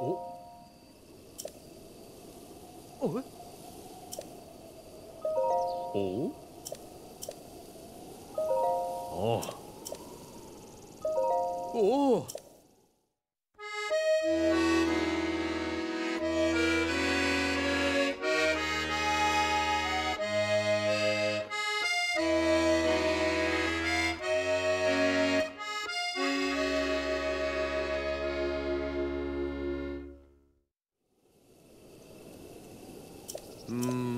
어? 어? 오? 어. 오. 嗯。